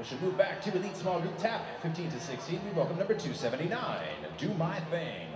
We should move back to Elite Small Group Tap, 15 to 16. We welcome number 279, Do My Thing.